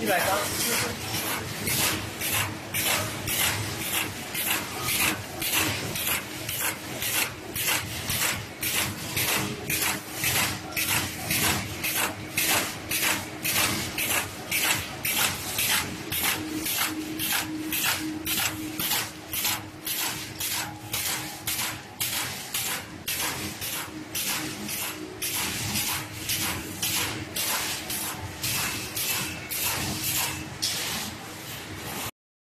一百三。